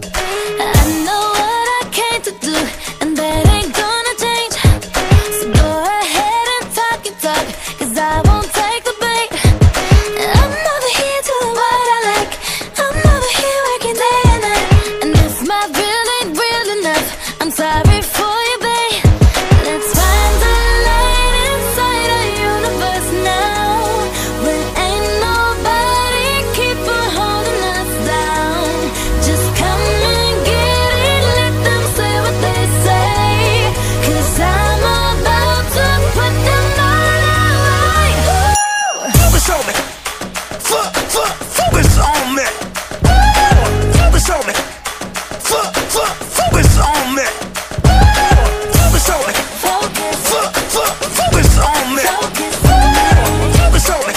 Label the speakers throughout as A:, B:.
A: Thank. Focus on me. Focus on me. Focus on me. Focus on me. Focus on me. Focus on me.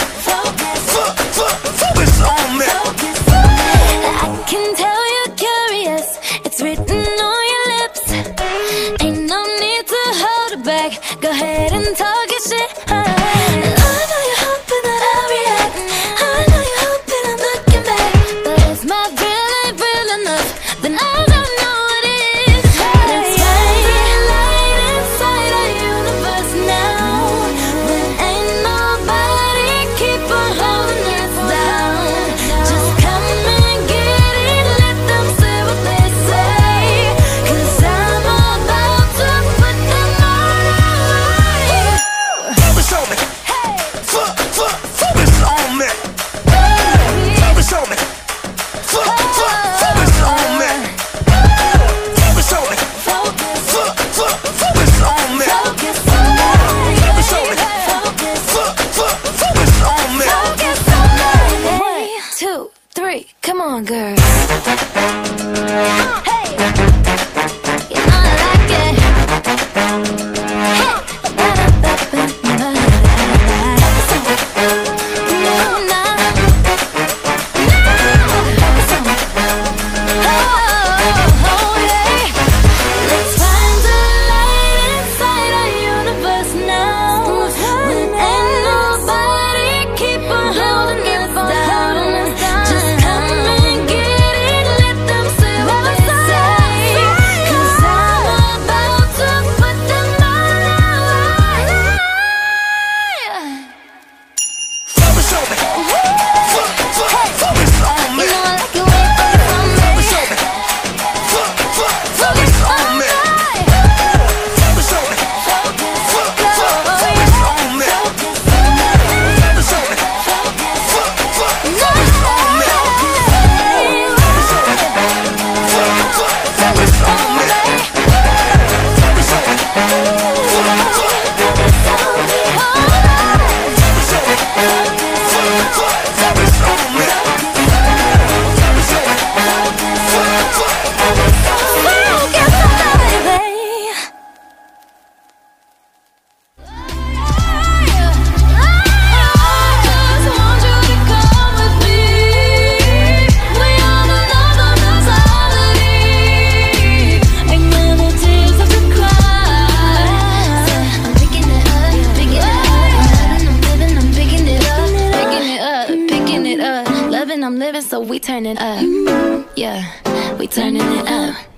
A: Focus on me.
B: I can tell you're curious. It's written on your lips. Ain't no need to hold back. Go ahead and talk your shit. Then I don't know what is. Find a light inside our universe now. When ain't nobody keep on holding us down. Just come and get it, let them say what they say. Cause I'm about to put them all away.
A: Focus on me. F- f- focus on me.
B: Two, three, come on, girl.
A: F-
B: Living, so we turn it up. Yeah, we turning it up.